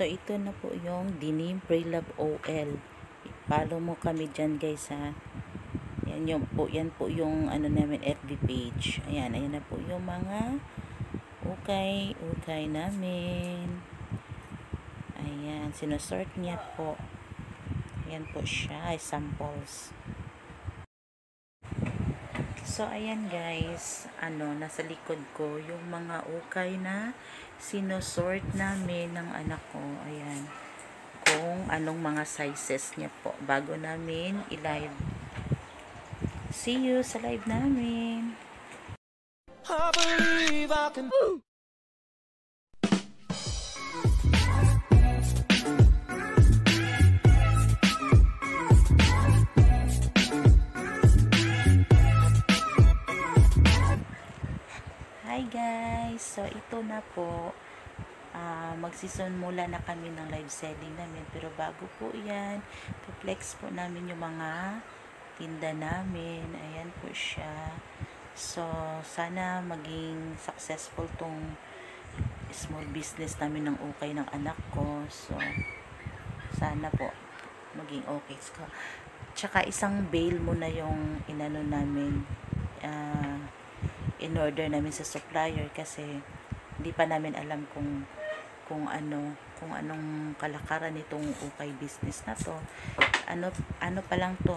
So, ito na po yung Dinim Pre-Love OL. Follow mo kami dyan guys ha. Yan, yung po, yan po yung ano namin FB page. Ayan, ayan na po yung mga ukay, ukay namin. Ayan, sinusort niya po. Ayan po siya, samples. So, ayan guys, ano, nasa likod ko, yung mga ukay na sinusort namin ng anak ko. Ayan. Kung anong mga sizes niya po. Bago namin i-live. See you sa live namin. I believe I can. So, ito na po. Ah, magsisimula na kami ng live selling namin. Pero bago po yan, flex po namin yung mga tinda namin. Ayan po siya. So, sana maging successful tong small business namin ng ukay ng anak ko. So, sana po maging okay. So, tsaka isang bail muna yung inano namin. Ah, in order namin sa supplier kasi hindi pa namin alam kung kung ano kung anong kalakaran nitong ukay business na to. Ano ano pa lang to?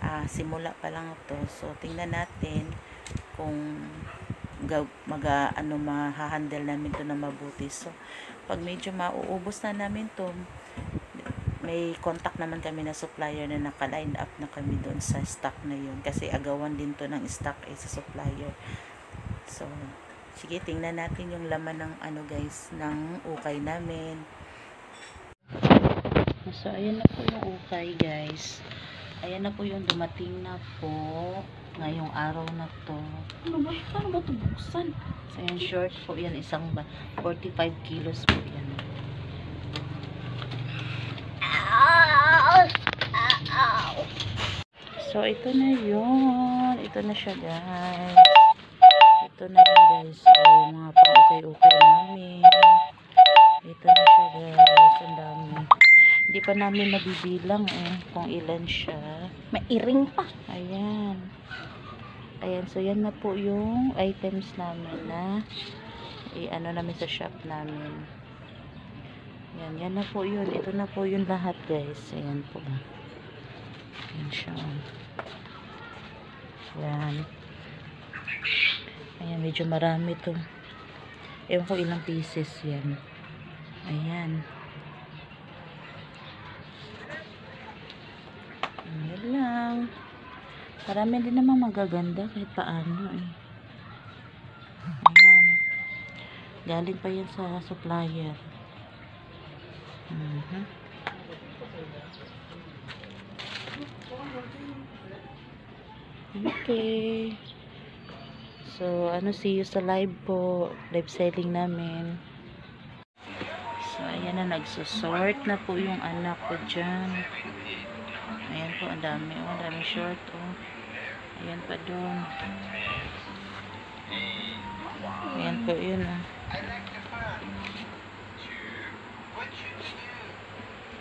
Ah, simula pa lang to. So tingnan natin kung mag ano mahahandle namin to na mabuti. So pag medyo mauubos na namin to may contact naman kami na supplier na naka-line up na kami doon sa stock na yun. Kasi agawan din to ng stock eh sa supplier. So, sige, tingnan natin yung laman ng ano guys, ng ukay namin. So, ayan na po yung ukay guys. Ayan na po yung dumating na po ngayong araw na to. Ano ba? Paano ba ito buksan? So, ayan short po yan, isang ba, 45 kilos po yan. So, ito na yun. Ito na siya, guys. Ito na yun, guys. So, yung mga pang-ukay-ukay namin. Ito na siya, guys. Ang dami. Hindi pa namin nabibilang, eh, kung ilan siya. May iring pa. Ayan. Ayan, so yan na po yung items namin na i-ano namin sa shop namin. Yan, yan na po yun. Ito na po yun lahat, guys. Ayan po. Ayan siya. Ayan. Ayan, medyo marami to. Ewan ko ilang pieces yan. Ayan. Ayan lang. Marami din naman magaganda kahit paano eh. Ayan. Galing pa yan sa supplier. Mhm. Okay. So, ano, see you sa live po. Live selling namin. So, ayan na, nagsusort na po yung anak ko dyan. Ayan po, ang dami. Oh, ang dami short, oh. Ayan pa doon. Ayan po, yun, oh.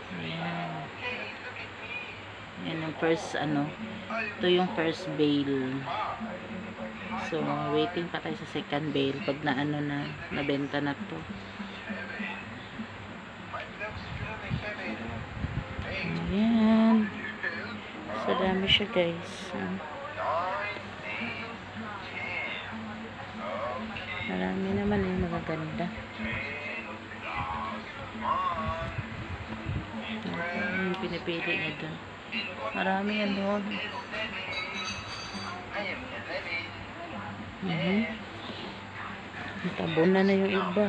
Ayan. Ayan yung first, ano. Ito yung first bail. So, waiting pa tayo sa second bail pag na, ano na, nabenta na to. Ayan. So, dami siya guys. Marami naman yung magaganda. Yung pinipili niya doon. Marami yan doon. Mhm. Tabon na na yung iba.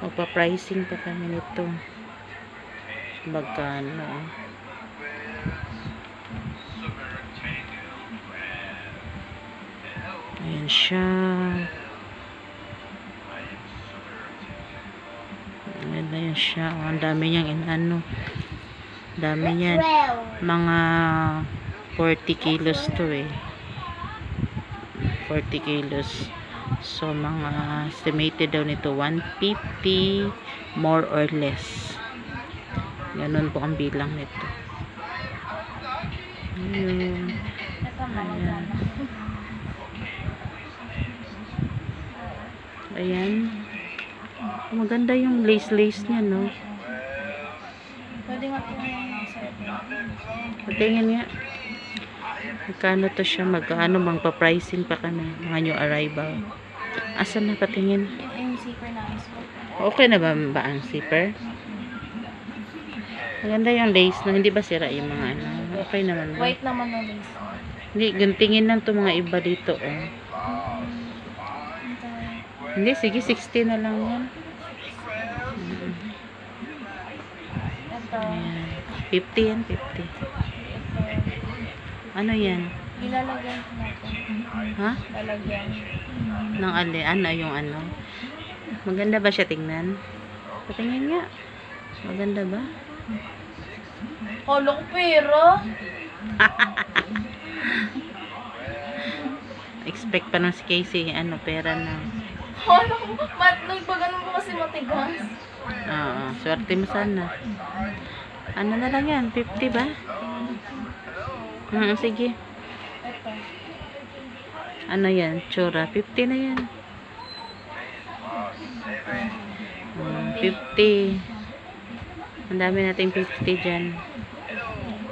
Magpa-pricing pa kami nito. Magkano? Ayan siya. Ayan na yan siya. Oh, ang dami niyang inano. Dami niyan. Mga 40 kilos to eh. 40 kilos. So, mga estimated daw nito 150 more or less. Ganun po ang bilang nito. Ayun. Ayan. Ayan. Maganda yung lace-lace niya, no? Pwede nga ito yung sa Patingin nga. Magkano to siya? Magkano bang pa-pricing pa kami? Mga new arrival. Asan na patingin? Yung zipper Okay na ba ba ang zipper? Maganda yung lace no? Hindi ba sira yung mga ano? Okay naman ba? white naman ng lace. Hindi, guntingin lang to mga iba dito oh. Hindi, sige 60 na lang yan. Ito. Ayan. 50 yan, 50. Ano yan? Ilalagyan natin. Ha? Lalagyan. Nang ali, ano yung ano? Maganda ba siya tingnan? Patingin nga. Maganda ba? Kala ko pera. Expect pa nung si Casey, ano, pera na. Kala ko, mat, nagpaganon ko kasi matigas. Oo, swerte mo sana. Ano na lang yan? 50 ba? Hmm, sige. Ito. Ano yan? Tsura. 50 na yan. Hmm, 50. Ang dami nating 50 dyan.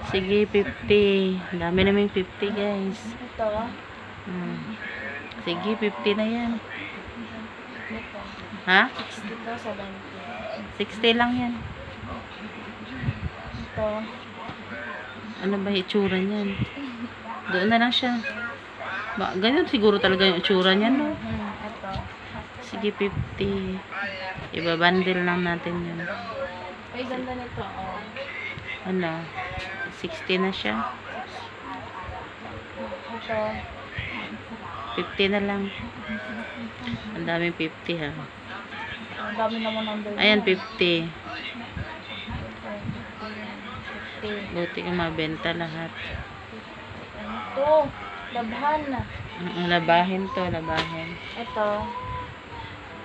Sige, 50. Ang dami naming 50, guys. Ito. Hmm. Sige, 50 na yan. Ha? Dito sa 20. 60 lang yan. Ito. Ano ba yung itsura niyan? Doon na lang siya. Ba, ganyan siguro talaga yung itsura niyan, no? Sige, 50. Ibabandil lang natin yun. Ay, ganda nito. Oh. Ano? 60 na siya. Ito. 50 na lang. Ang daming 50 ha. Ang dami naman ng dalawa. Ayan, 50. 50. Buti yung mabenta lahat. Ito. Labhan na. Ang labahin to, labahin. Ito.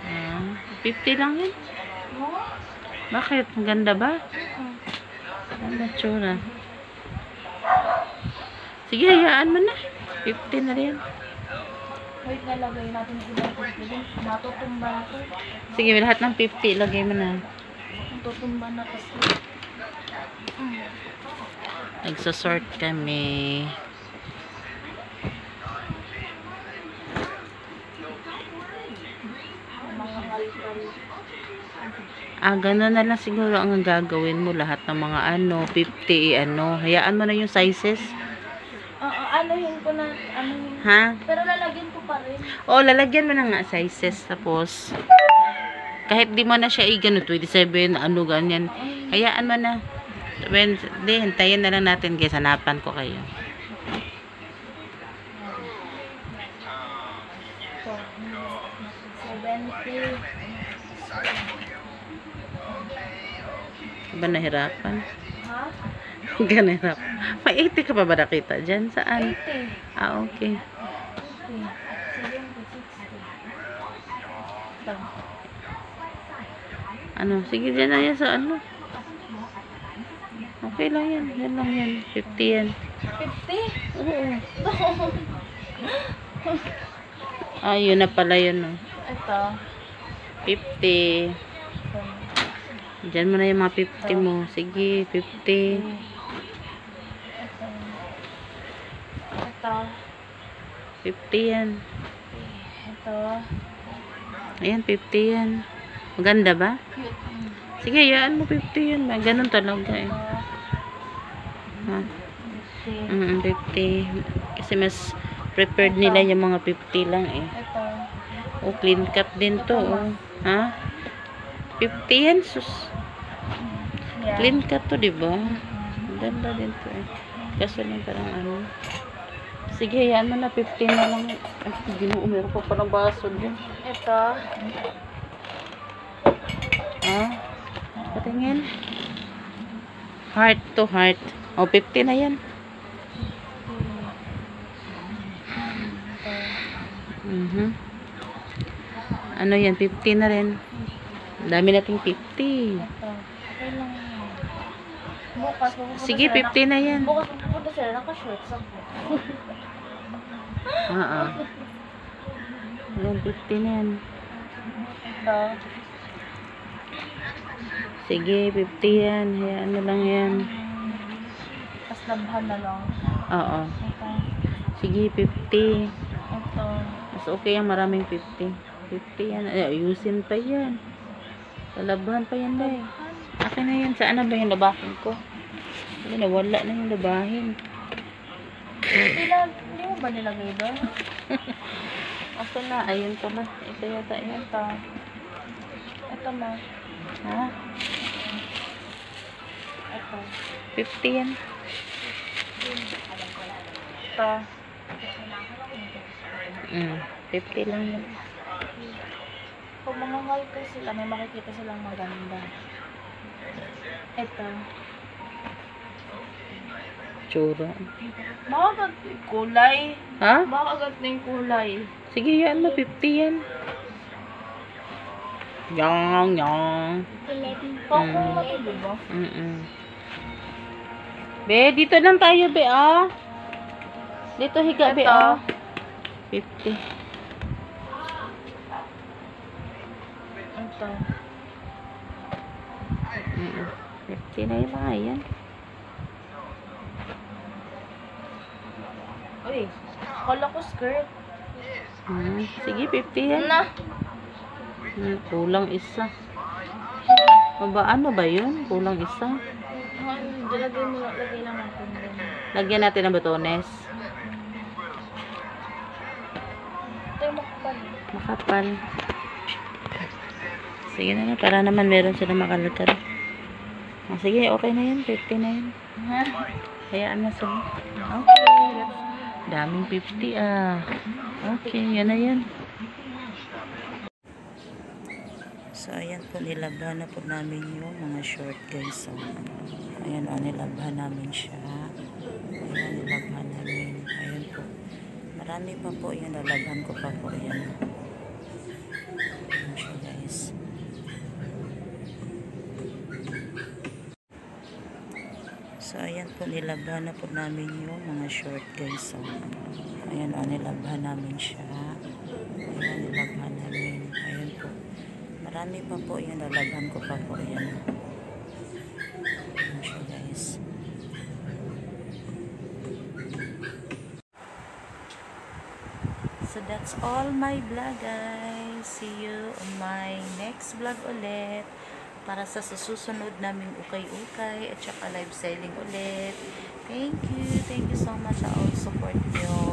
Ah, 50 lang yun. Oh. Bakit? Ang ganda ba? Hmm. Ano tsura? Sige, hayaan mo na. 50 na rin. Wait, nalagay natin ibang pwede. Matutumba na to. Sige, lahat ng 50, lagay mo na. Matutumba na kasi. Mm. Nagsasort kami. Ah, gano'n na lang siguro ang gagawin mo. Lahat ng mga ano, 50, ano. Hayaan mo na yung sizes. Ah, ah, anuhin ko na, anuhin. Ha? Pero lalagyan ko pa rin. O, lalagyan mo na nga sizes. Tapos, kahit di mo na siya i-gano, 27, ano, ganyan. Hayaan mo na. When, di, hintayin na lang natin guys. Hanapan ko kayo. So, 70. Ba nahirapan? Ha? Ganirap. May 80 ka pa ba nakita dyan? Saan? 80. Ah, okay. 50. 70, 60. Ito. Ano? Sige, dyan na yan sa ano. Okay lang yan. Yan lang yan. 50 yan. 50? Oo. Ah, yun na pala yun. Oh. Ito. 50. Ito. Diyan mo na yung mga 50 mo. Sige, 50. Ito. Ito. 50 yan. Ito. Ayan, 50 yan. Maganda ba? Cute. Sige, yaan mo 50 yan. Ganun talaga eh. Ha? Mm, 50. Kasi mas prepared nila yung mga 50 lang eh. Ito. Oh, clean cut din to. Oh. Ha? 50 yan, sus. Yeah. Clean cut to, di ba? Ang Ganda din to eh. Kaso lang parang ano. Sige, yan mo na. 15 na lang. Ay, ginoo, meron pa palang baso din. Ito. Ha? Patingin. Heart to heart. Oh, 50 na yan. Ito. Mhm. Ano yan? 50 na rin. Dami nating 50. Ito. Okay lang yan. Bukas, Sige, sila 50 na yan. Bukas, pupunta sila, naka-shorts. Oo. Ayan, 50 na yan. Sige, 50 yan. Hayaan mo lang yan. Labhan na lang. Oo. Ito. Sige, 50. Ito. Mas okay yung maraming 50. 50 yan. Ay, ayusin pa yan. Lalabahan pa yan, day. Akin na yan. Saan na ba yung labahin ko? Ay, nawala na yung labahin. Hindi mo ba nilagay doon? Asan na? Ayun pala. Ito yata yan. Ito. Ito ma. Ha? Ito. 50 yan. Ito. Mm. 50 lang yan. Kung mga halka sila, may makikita silang maganda. Ito. Tsura. Makagat yung kulay. Ha? Makagat na yung kulay. Sige, yan mo. 50 yan. Yang, yang. Pang kulay, di ba? Mm-mm. Be, dito lang tayo, be, ah. Dito higa, be, Ito. ah. 50. Ito. Mm-mm. 50 na yung mga yan. Uy, kala ko skirt. Mm, sige, 50 yan. Na. Mm, kulang isa. O ba, ano ba yun? Kulang isa. Lagay mo lagay lang natin. Lagyan natin ng batones. Ito yung makapal. Makapal. Sige na na, para naman meron sila makalagay. Ah, sige, okay na yan. 50 na yan. Ha? Hayaan na sila. Okay. Daming 50 ah. Okay, yan na yan. So, ayan po, nilabhan na po namin yung mga short guys. So, ayan o, nilabhan namin siya. Ayan, nilabhan namin. Ayan po. Marami pa po yan. Nalabhan ko pa po yan. Ayan siya guys. So, ayan po, nilabhan na po namin yung mga short guys. So, ayan o, nilabhan namin siya. Ayan, nilabhan namin. Ayan po. Marami pa po yan. Nalabhan ko pa po guys. So, that's all my vlog guys. See you on my next vlog ulit. Para sa susunod naming ukay-ukay at saka live selling ulit. Thank you. Thank you so much sa all support nyo.